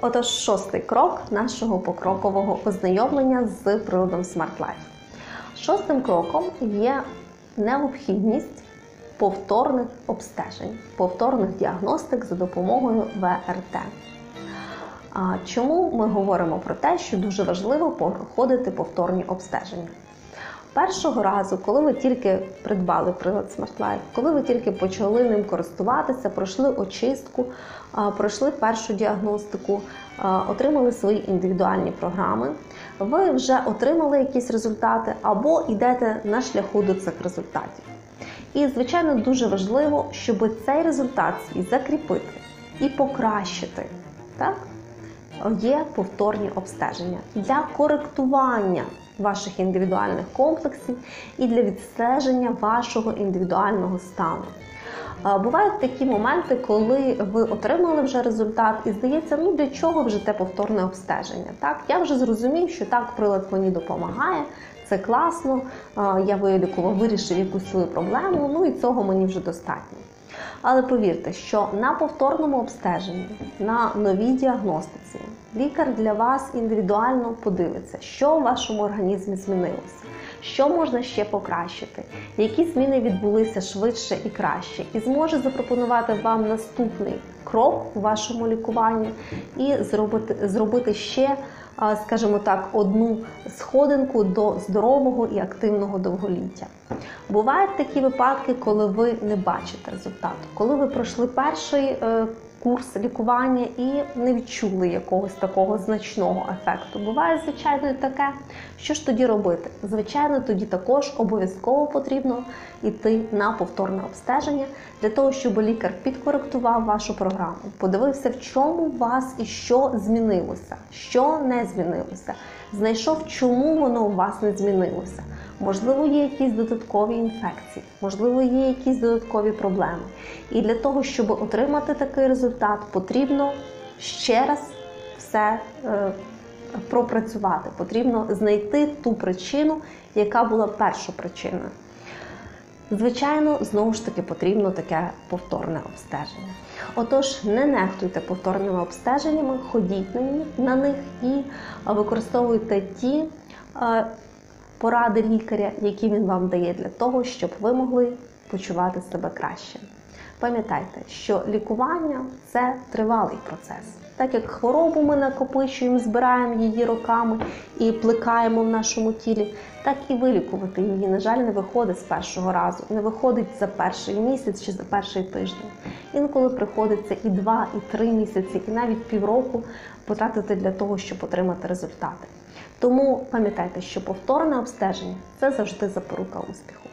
Отож, шостий крок нашого покрокового ознайомлення з приладом Smart Life. Шостим кроком є необхідність повторних обстежень, повторних діагностик за допомогою ВРТ. Чому ми говоримо про те, що дуже важливо проходити повторні обстеження? Першого разу, коли ви тільки придбали прилад Smart Life, коли ви тільки почали ним користуватися, пройшли очистку, пройшли першу діагностику, отримали свої індивідуальні програми, ви вже отримали якісь результати або йдете на шляху до цих результатів. І, звичайно, дуже важливо, щоб цей результат свій закріпити і покращити. Так? Є повторні обстеження для коректування ваших індивідуальних комплексів і для відстеження вашого індивідуального стану. Бувають такі моменти, коли ви отримали вже результат, і здається, ну для чого вже те повторне обстеження? Так, я вже зрозумів, що так прилад мені допомагає, це класно. Я вилікував, вирішив якусь свою проблему. Ну і цього мені вже достатньо. Але повірте, що на повторному обстеженні, на новій діагностиці, лікар для вас індивідуально подивиться, що в вашому організмі змінилося, що можна ще покращити, які зміни відбулися швидше і краще, і зможе запропонувати вам наступний крок у вашому лікуванні і зробити, зробити ще, скажімо так, одну сходинку до здорового і активного довголіття. Бувають такі випадки, коли ви не бачите результату, коли ви пройшли перший е, курс лікування і не відчули якогось такого значного ефекту. Буває, звичайно, і таке. Що ж тоді робити? Звичайно, тоді також обов'язково потрібно йти на повторне обстеження для того, щоб лікар підкоректував вашу програму, подивився, в чому у вас і що змінилося, що не змінилося, знайшов, чому воно у вас не змінилося. Можливо, є якісь додаткові інфекції, можливо, є якісь додаткові проблеми. І для того, щоб отримати такий результат, потрібно ще раз все е, пропрацювати. Потрібно знайти ту причину, яка була першопричиною. Звичайно, знову ж таки потрібно таке повторне обстеження. Отож, не нехтуйте повторними обстеженнями, ходіть на них, і використовуйте ті поради лікаря, які він вам дає для того, щоб ви могли почувати себе краще. Пам'ятайте, що лікування це тривалий процес. Так як хворобу ми накопичуємо, збираємо її роками і плекаємо в нашому тілі, так і вилікувати її, на жаль, не виходить з першого разу, не виходить за перший місяць чи за перший тиждень. Інколи приходиться і два, і три місяці, і навіть півроку потратити для того, щоб отримати результати. Тому пам'ятайте, що повторне обстеження це завжди запорука успіху.